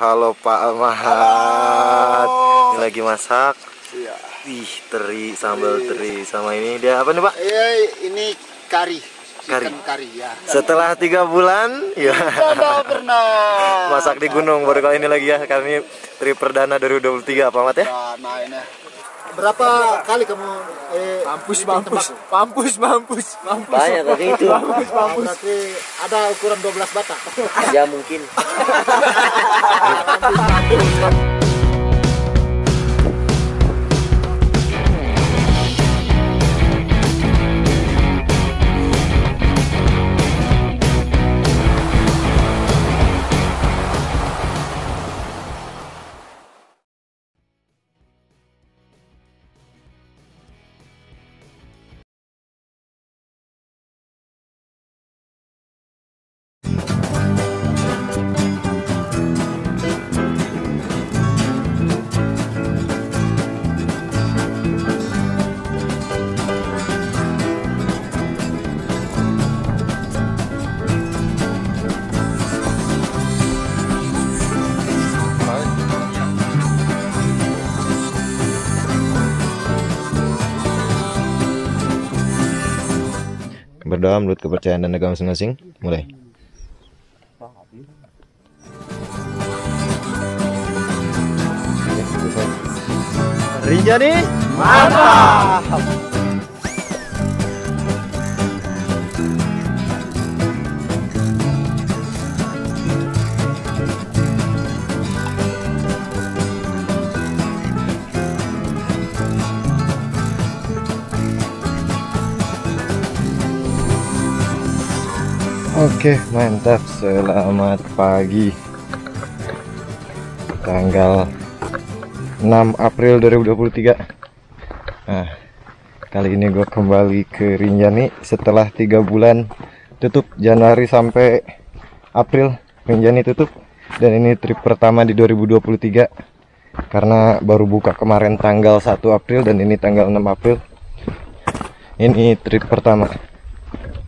Halo Pak Ahmad. Ini lagi masak. Iya. Ih, teri, sambal teri sama ini dia apa nih Pak? Iya, ini kari. Kari. Kari ya. Setelah tiga bulan, ya Tidak pernah. masak di gunung baru kali ini lagi ya. Kami tri perdana 2023 Pak Ahmad ya. Nah, nah ini. Berapa kali kamu eh Mampus, mampus, mampus, mampus, mampus. Banyak tadi itu. Ah, berarti ada ukuran 12 bata. Ya mungkin. Berdoa menurut kepercayaan dan agama masing-masing. Mulai. Rinjani mantap. Oke, mantap. Selamat pagi. Tanggal 6 April 2023. Nah, kali ini gue kembali ke Rinjani setelah tiga bulan tutup Januari sampai April Rinjani tutup dan ini trip pertama di 2023 karena baru buka kemarin tanggal 1 April dan ini tanggal 6 April ini trip pertama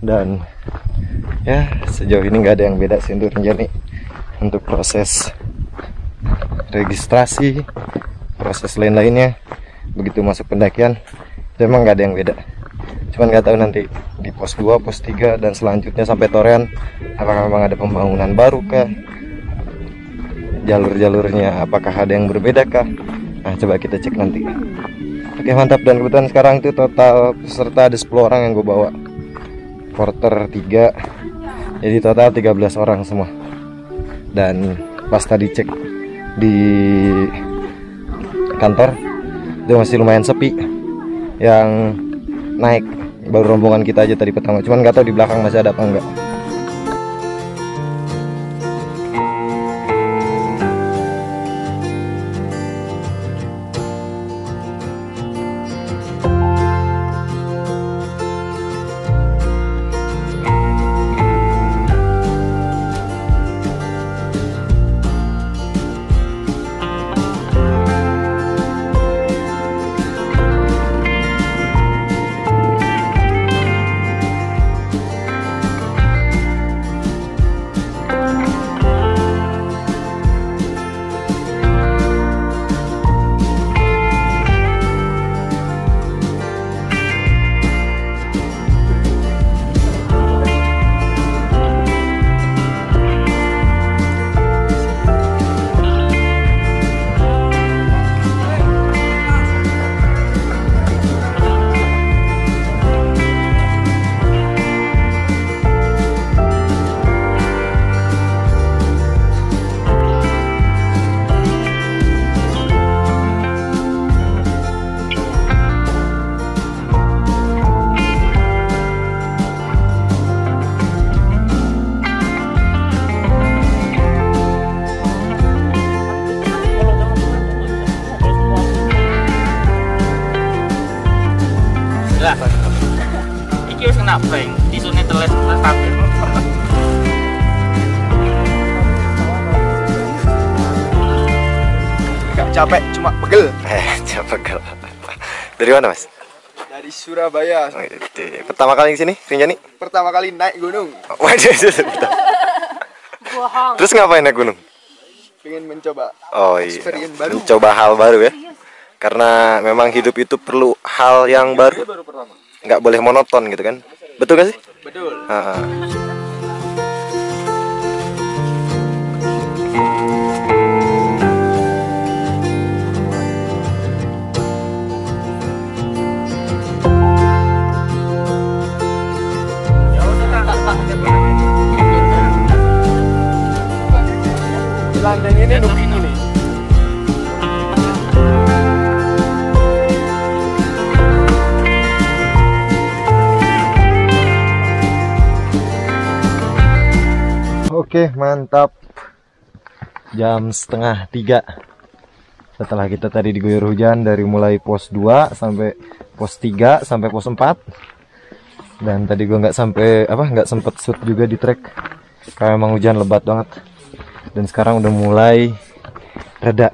dan ya sejauh ini nggak ada yang beda sih untuk Rinjani untuk proses registrasi proses lain-lainnya begitu masuk pendakian itu emang nggak ada yang beda. Cuman nggak tahu nanti di pos 2, pos 3 dan selanjutnya sampai Torean apakah memang ada pembangunan baru kah? Jalur-jalurnya apakah ada yang berbeda kah? Nah coba kita cek nanti. Oke mantap. Dan kebetulan sekarang itu total peserta ada 10 orang yang gue bawa. Porter 3 jadi total 13 orang semua. Dan pas tadi cek di kantor itu masih lumayan sepi. Yang naik baru rombongan kita aja tadi pertama. Cuman nggak tahu di belakang masih ada apa enggak pegel. eh coba kalau dari mana mas Dari Surabaya, Oh, itu. pertama kali ke sini Rinjani pertama kali naik gunung. waduh bentar. terus ngapain naik gunung pengen mencoba Oh iya. Baru. Mencoba hal baru ya. Karena memang hidup itu perlu hal yang baru. baru pertama Nggak boleh monoton gitu kan. Betul gak sih? betul Ah, ah. Ini nuki ini Oke, mantap. Jam setengah tiga. Setelah kita tadi diguyur hujan dari mulai pos 2 sampai pos 3 sampai pos 4. Dan tadi gua nggak sampai apa nggak sempet shoot juga di trek karena emang hujan lebat banget. Dan sekarang udah mulai reda.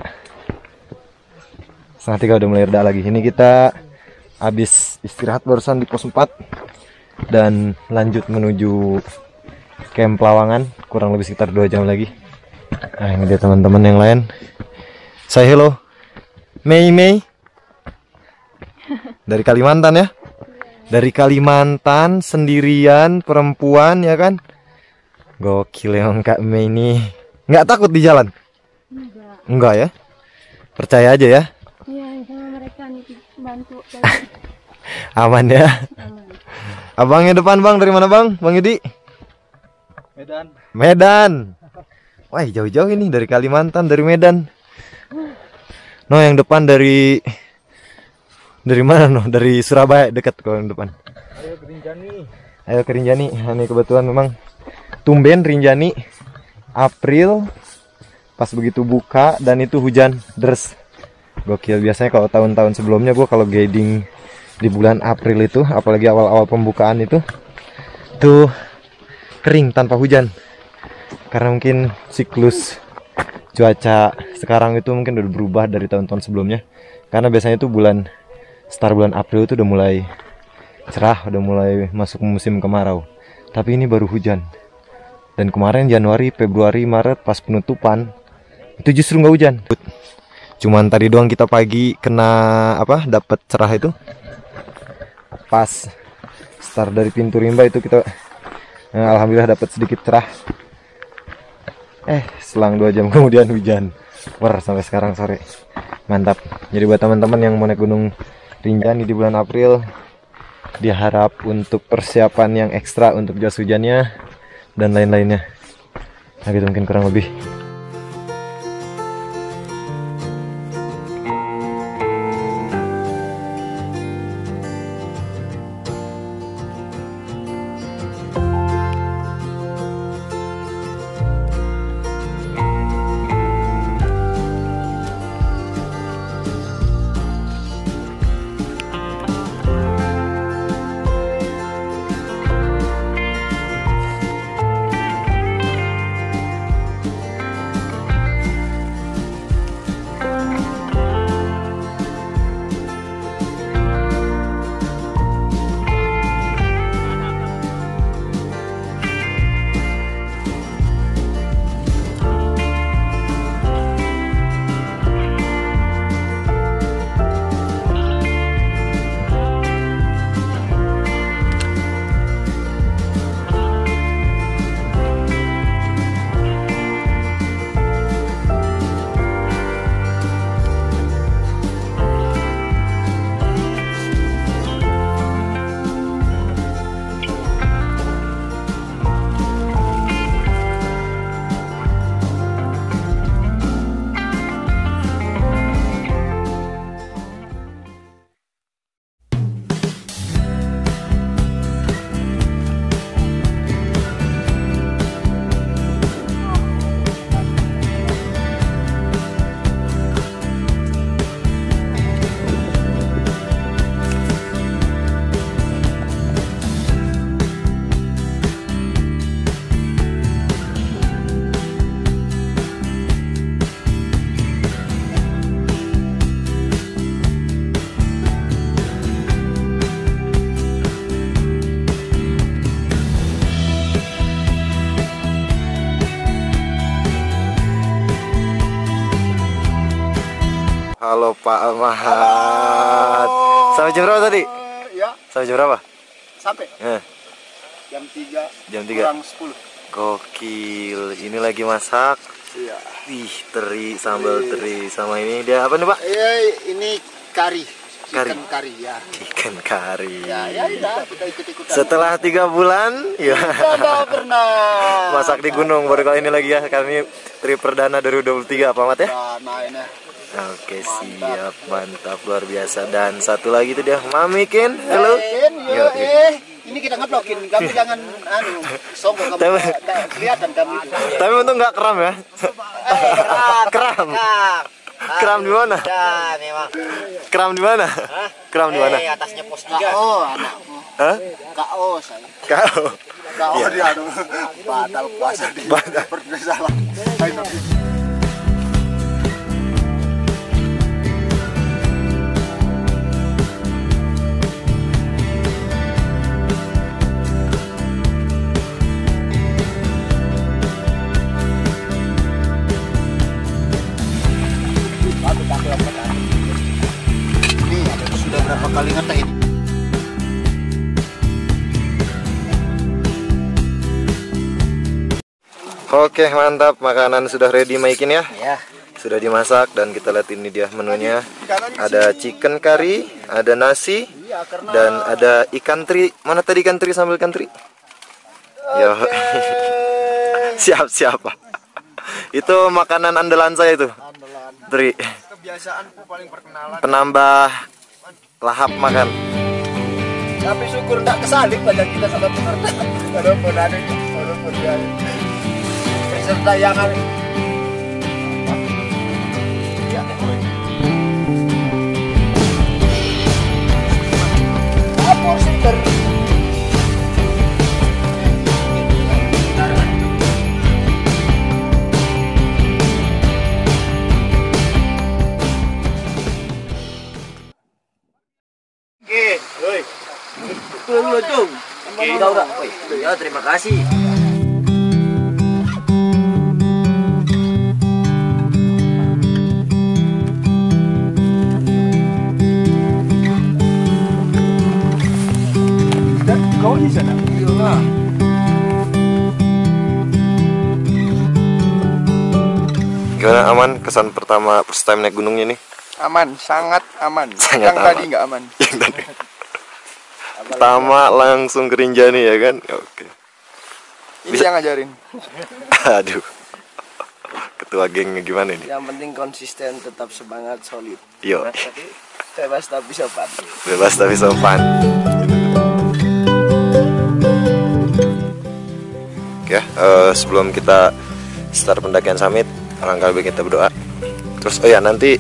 Setengah tiga udah mulai reda lagi. Ini kita habis istirahat barusan di pos 4 dan lanjut menuju camp Pelawangan kurang lebih sekitar dua jam lagi. Nah ini dia teman-teman yang lain. Say hello, Mei Mei dari Kalimantan ya. Dari Kalimantan sendirian perempuan ya kan. Gokil yang Kak Mei ini. Nggak takut di jalan? Enggak. Enggak ya. Percaya aja ya. Iya, sama mereka nih bantu Aman ya. aman. Abangnya depan bang dari mana bang? Bang Yudi? Medan Medan. Wah, jauh-jauh ini dari Kalimantan, dari Medan. No, yang depan dari dari mana no? Dari Surabaya dekat kalau yang depan. ayo Rinjani Ayo ke Rinjani. Ini kebetulan memang tumben Rinjani April pas begitu buka dan itu hujan deras. Gokil biasanya kalau tahun-tahun sebelumnya gua kalau guiding di bulan April itu apalagi awal-awal pembukaan itu tuh kering tanpa hujan. Karena mungkin siklus cuaca sekarang itu mungkin udah berubah dari tahun-tahun sebelumnya. Karena biasanya itu bulan start bulan April itu udah mulai cerah, udah mulai masuk musim kemarau. Tapi ini baru hujan. Dan kemarin Januari, Februari, Maret pas penutupan itu justru nggak hujan. Cuman tadi doang kita pagi kena apa? Dapat cerah itu. Pas start dari pintu rimba itu kita eh, alhamdulillah dapat sedikit cerah. Eh, selang dua jam kemudian hujan. Wer sampai sekarang sore. Mantap. Jadi buat teman-teman yang mau naik gunung Rinjani di bulan April, diharap untuk persiapan yang ekstra untuk jas hujannya dan lain-lainnya. Nah gitu mungkin kurang lebih. Halo Pak Ahmad. Sampai jam berapa tadi? Ya, Sampai jam berapa? sampai Eh, jam 3 jam 3. kurang 10. Gokil. Ini lagi masak. Iya. Wih, teri, sambal teri sama ini dia apa nih, Pak? Eh, ini kari. Kari. Chicken kari ya. Ikan kari. Ya, ya, ya, kita ikut-ikutan. Setelah tiga bulan, ya nggak pernah masak di gunung baru kali ini lagi ya. Kami trip perdana 2023 apa Mat ya? Nah, ini Oke siap mantap luar biasa dan satu lagi itu dia Mami Kin halo Ken, Yo, eh, ini kita ngevlogin. Kamu jangan anu, sombong kamu. Tapi- kelihatan kamu itu. tapi untung nggak kram ya Eh, kram kram di mana memang. kram di mana kram di mana Eh, atasnya pos 3. KO anakmu. Hah? KO saya. kau KO dia aduh. Batal puasa dia. Batal. Oke mantap. Makanan sudah ready Maikin ya? Ya. sudah dimasak dan kita lihat ini dia menunya. Ada chicken curry ada nasi Iya, dan ada ikan teri. Mana tadi ikan teri sambal ikan teri? Ya siap siap. Itu makanan andalan saya itu teri. Kebiasaanku paling perkenalan. penambah lahap makan. Tapi syukur enggak kesalip aja kita sama peserta. Walaupun ada walaupun dia peserta yang. Ya. Oke. Udah. Ya, terima kasih. Di sana? gimana aman kesan pertama first time naik gunungnya nih Aman, sangat aman. Sangat Yang aman. tadi nggak aman. yang tadi pertama langsung ke Rinjani ya kan oke Ini Bisa- yang ngajarin. aduh ketua gengnya gimana nih Yang penting konsisten, tetap semangat, solid. yo Bebas tapi sopan. bebas tapi sopan Oke, eh, sebelum kita start pendakian summit, alangkah baik kita berdoa. Terus, oh ya nanti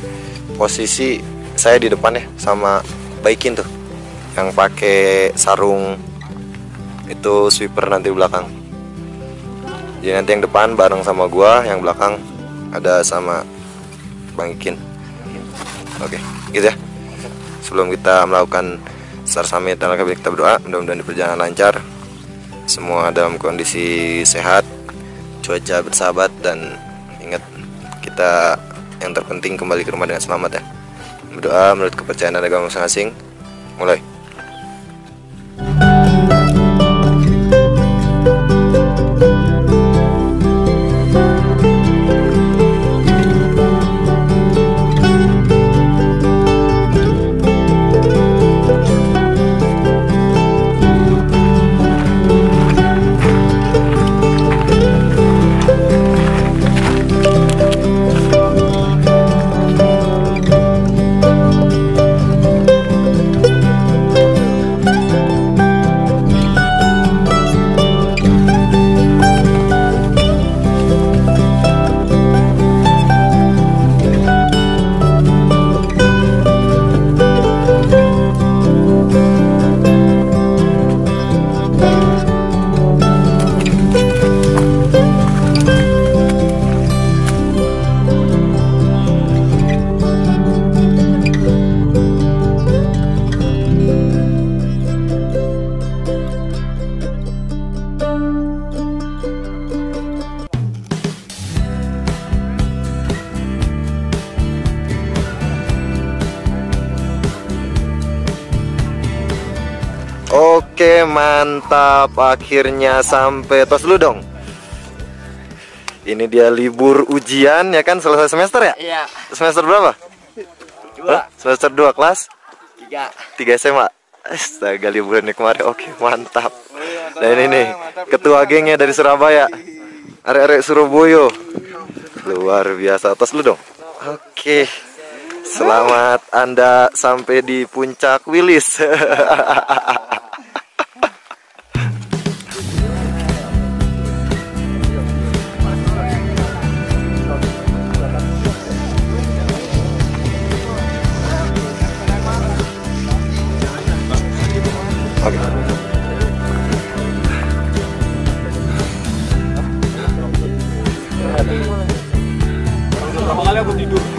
posisi saya di depan ya sama Baikin tuh, yang pakai sarung itu sweeper nanti belakang. Jadi nanti yang depan bareng sama gua, yang belakang ada sama Bang Ikin. Oke, gitu ya. Sebelum kita melakukan start summit, baik kita berdoa, mudah-mudahan di perjalanan lancar semua dalam kondisi sehat, cuaca bersahabat dan ingat kita yang terpenting kembali ke rumah dengan selamat ya. Berdoa menurut kepercayaan agama masing-masing. Mulai. Mantap. Akhirnya sampai tos dulu dong. Ini dia libur ujian ya kan selesai semester ya? Iya. Semester berapa? Hah? Semester 2 kelas Tiga. 3 SMA. Astaga liburan kemarin. Oke, mantap. Dan ini nih ketua gengnya dari Surabaya. Arek-arek Surabaya. Luar biasa. Tos dulu dong. Oke. Selamat Anda sampai di puncak Wilis.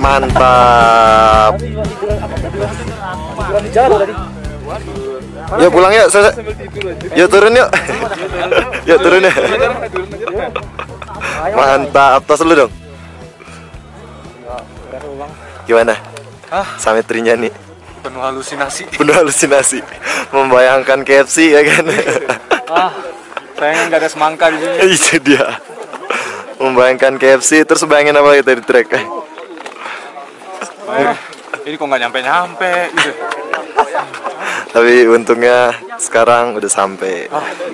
Mantap. Yuk pulang yuk, selesai. Yuk turun yuk. yuk turun yuk. Mantap, tos dulu dong. Gimana? Sampai Trinjani Penuh halusinasi. penuh halusinasi membayangkan KFC ya kan Ah, sayangnya nggak ada semangka di sini. itu dia membayangkan KFC terus bayangin apa lagi tadi trek Eh, ini kok nggak nyampe-nyampe gitu. tapi untungnya sekarang udah sampai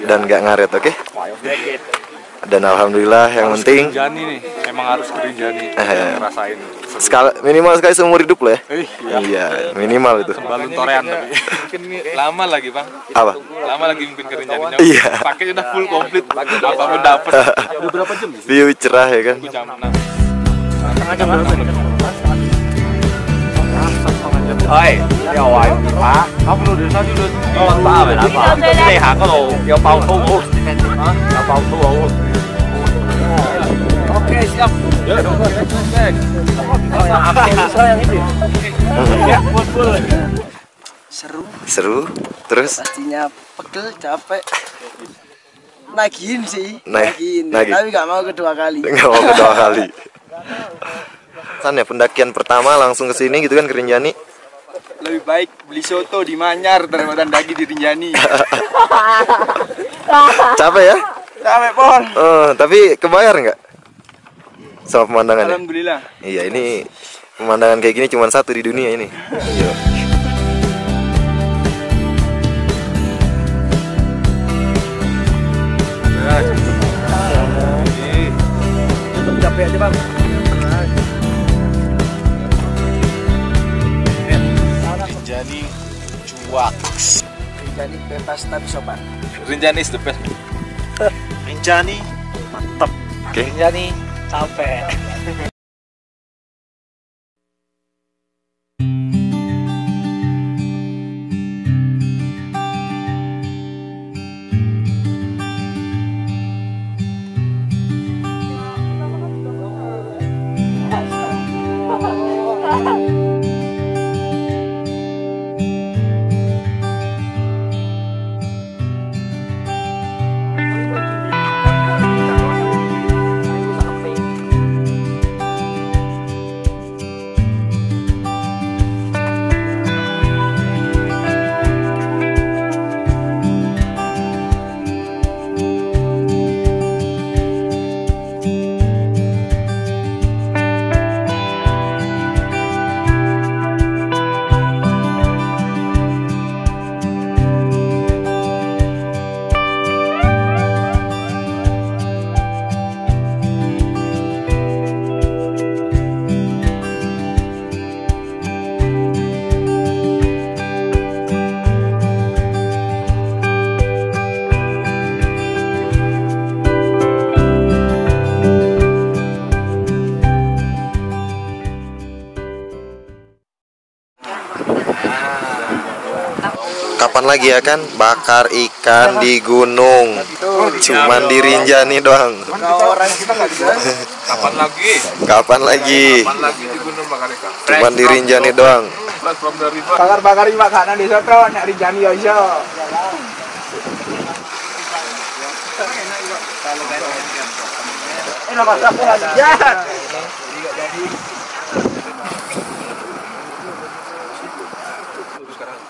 dan nggak ngaret oke dan alhamdulillah yang penting Rinjani nih, emang harus ke Rinjani. Eh. Rasain. sekali minimal sekali seumur hidup loh ya Eh, iya minimal itu balon torean tapi. Mungkin lama lagi bang. apa Lama lagi mungkin ke Rinjani. Iya. Pakainya udah full komplit. Apa pun dapat. Udah berapa jam? view cerah ya kan Jam 6 Ơi,又话打，啱到段三段，我打咪打打，地下嗰度有爆粗好，有爆粗好。OK，siap. Seru. seru terus Pastinya pegel, capek. Nagihin sih. Nag- Nagihin. nagih. Tapi nggak mau kedua kali. nggak mau kedua kali kan ya pendakian pertama langsung ke sini gitu kan ke Rinjani Lebih baik beli soto di Manyar daripada daging di Rinjani. capek ya Capek pol. Eh, tapi kebayar nggak sama pemandangannya Alhamdulillah. Iya ini pemandangan kayak gini cuma satu di dunia ini. Iya. Capek aja bang. Jadi bebas tapi sopan. Rinjani is the best. Rinjani, mantap. Oke. Rinjani, capek. Lagi ya kan bakar ikan di gunung? Cuman di Rinjani doang. Kapan lagi? Kapan lagi? Kapan lagi di Gunung Bakar Ikan? Cuman di Rinjani doang. River. Bakar-bakar makanan di soto nak Rinjani siapa lagi?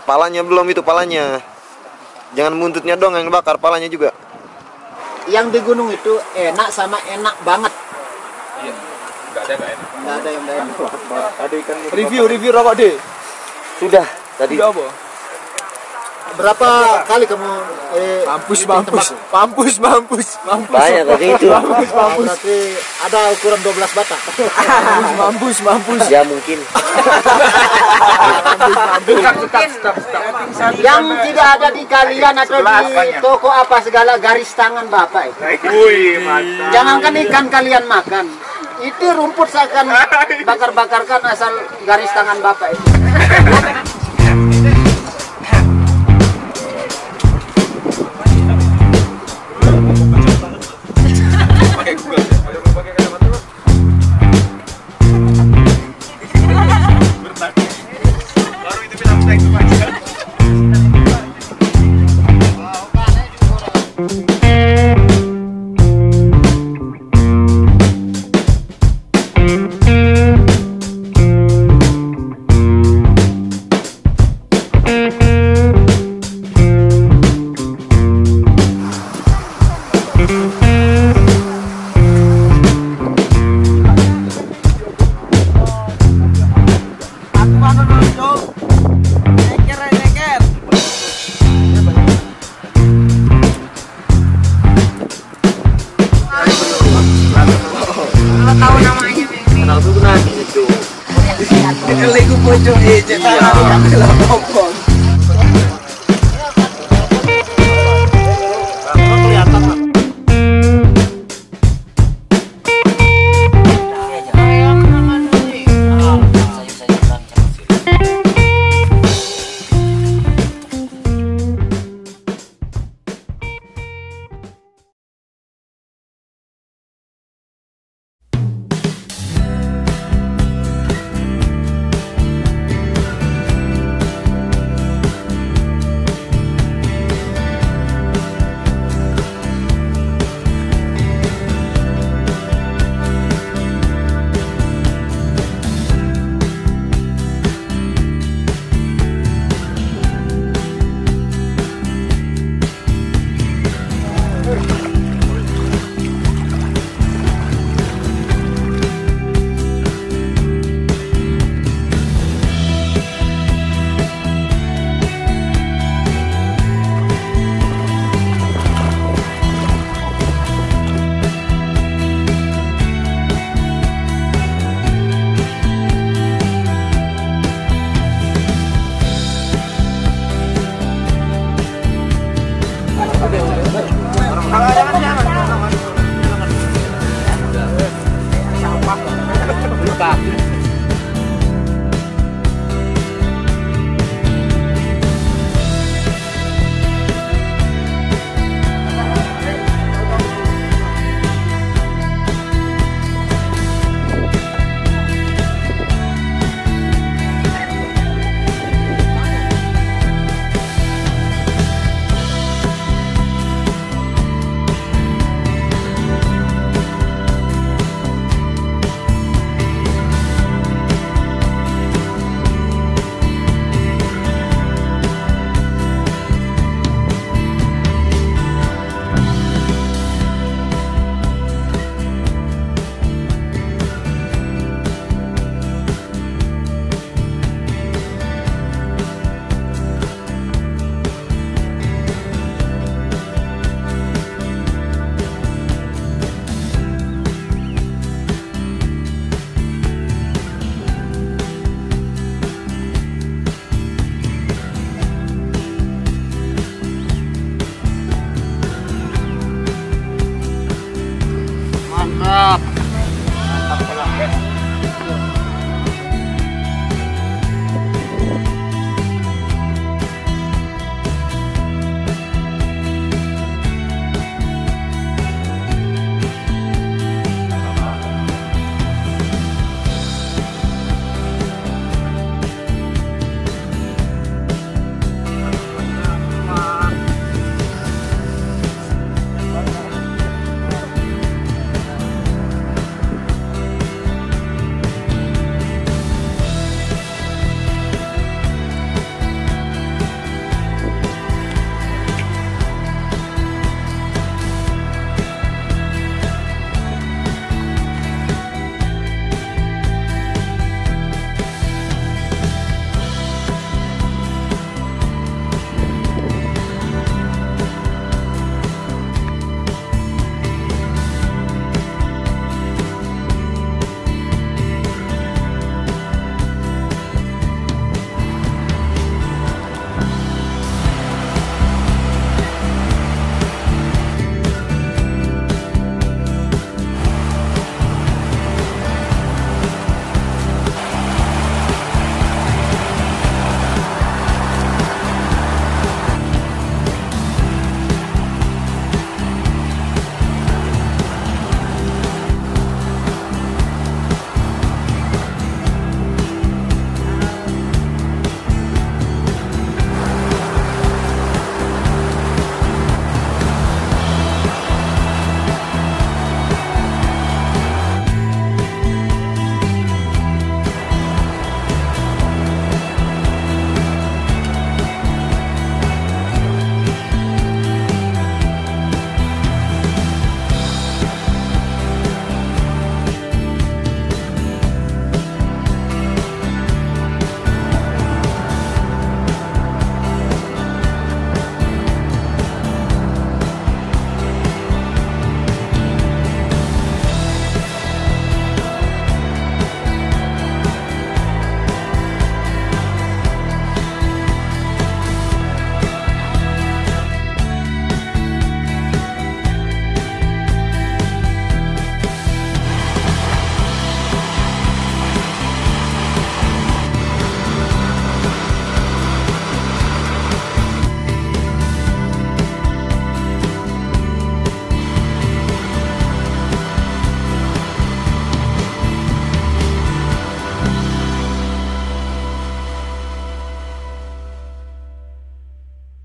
Palanya belum itu palanya. Jangan buntutnya dong yang bakar, palanya juga. Yang di gunung itu enak sama enak banget. Enggak ada enggak enak. Ada yang enak. Ada ikan Review review rokok deh. Sudah tadi. Udah apa? Berapa kali kamu eh Mampus, mampus. Mampus, mampus. Mampus. Banyak tadi itu. Mampus, mampus. Berarti ada ukuran 12 batang. Mampus, mampus. Ya mungkin. Yang tidak ada di kalian atau di toko apa segala garis tangan bapak itu. Jangankan ikan kalian makan. Itu rumput saya akan bakar-bakarkan asal garis tangan bapak itu.